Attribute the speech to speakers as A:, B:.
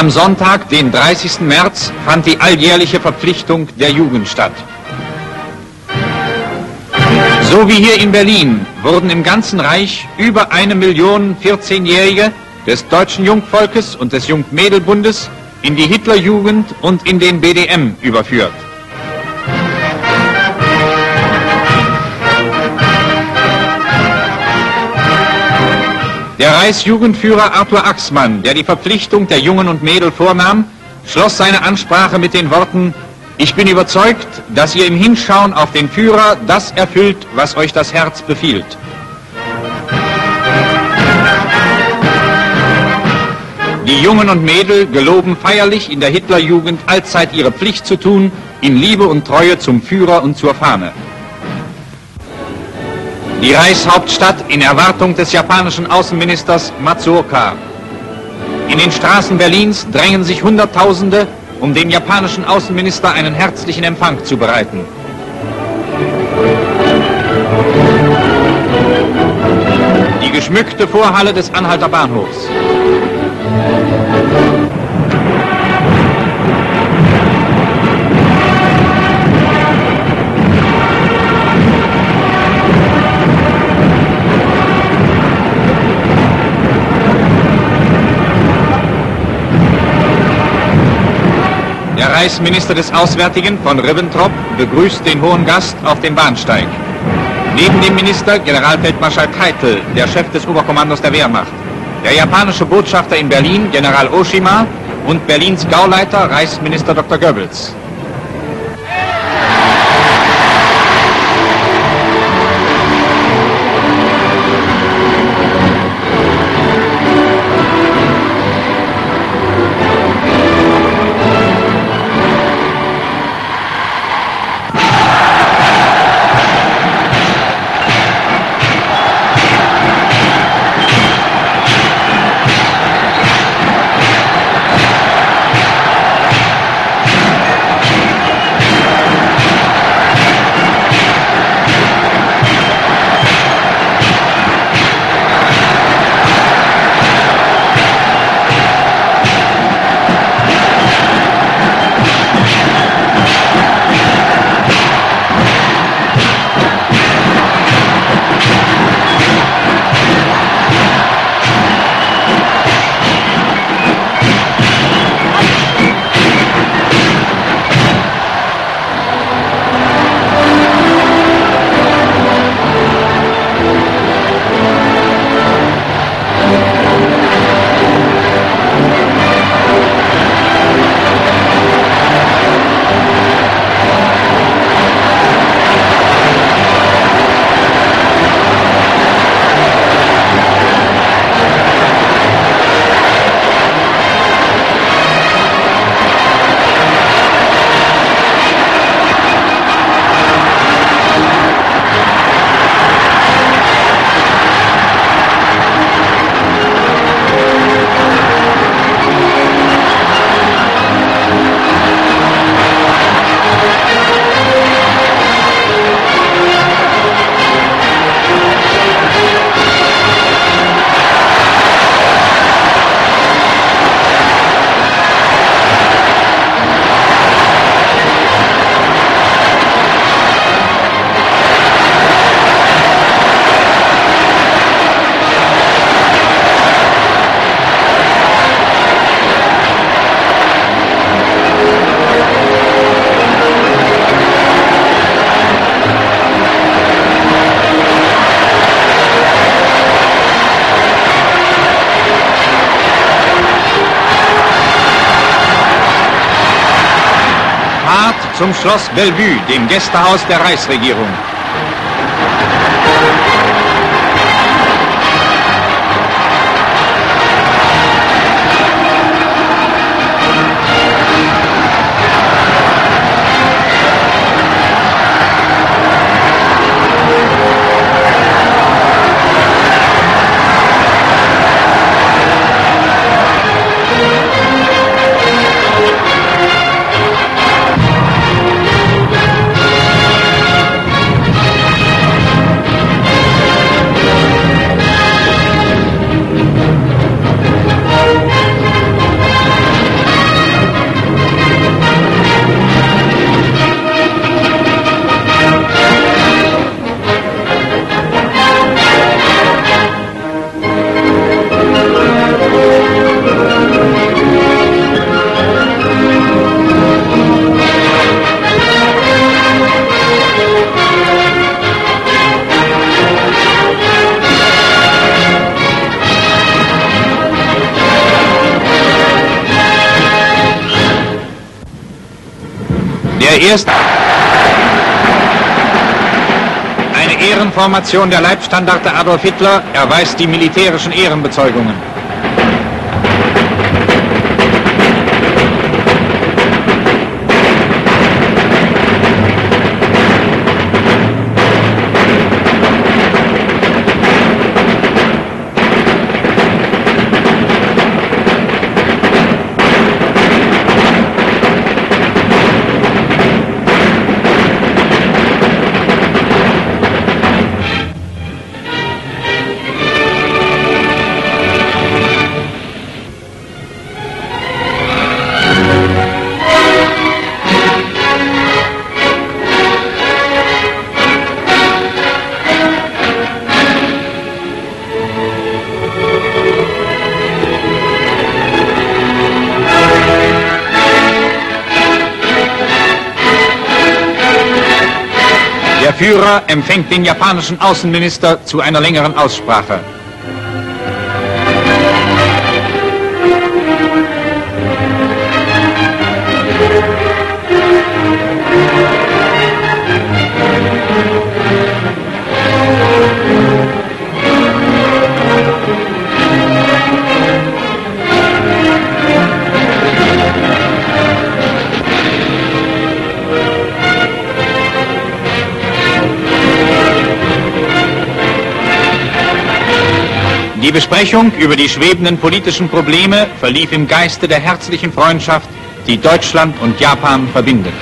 A: Am Sonntag, den 30. März, fand die alljährliche Verpflichtung der Jugend statt. So wie hier in Berlin wurden im ganzen Reich über eine Million 14-Jährige des deutschen Jungvolkes und des Jungmädelbundes in die Hitlerjugend und in den BDM überführt. Der Reichsjugendführer Arthur Axmann, der die Verpflichtung der Jungen und Mädel vornahm, schloss seine Ansprache mit den Worten, ich bin überzeugt, dass ihr im Hinschauen auf den Führer das erfüllt, was euch das Herz befiehlt. Die Jungen und Mädel geloben feierlich in der Hitlerjugend allzeit ihre Pflicht zu tun, in Liebe und Treue zum Führer und zur Fahne. Die Reichshauptstadt in Erwartung des japanischen Außenministers Matsuoka. In den Straßen Berlins drängen sich Hunderttausende, um dem japanischen Außenminister einen herzlichen Empfang zu bereiten. Die geschmückte Vorhalle des Anhalter Bahnhofs. Der Reichsminister des Auswärtigen von Ribbentrop begrüßt den hohen Gast auf dem Bahnsteig. Neben dem Minister Generalfeldmarschall Keitel, der Chef des Oberkommandos der Wehrmacht, der japanische Botschafter in Berlin, General Oshima, und Berlins Gauleiter, Reichsminister Dr. Goebbels. Zum Schloss Bellevue, dem Gästehaus der Reichsregierung. Der erste. Eine Ehrenformation der Leibstandarte Adolf Hitler erweist die militärischen Ehrenbezeugungen. Führer empfängt den japanischen Außenminister zu einer längeren Aussprache. Die Besprechung über die schwebenden politischen Probleme verlief im Geiste der herzlichen Freundschaft, die Deutschland und Japan verbindet.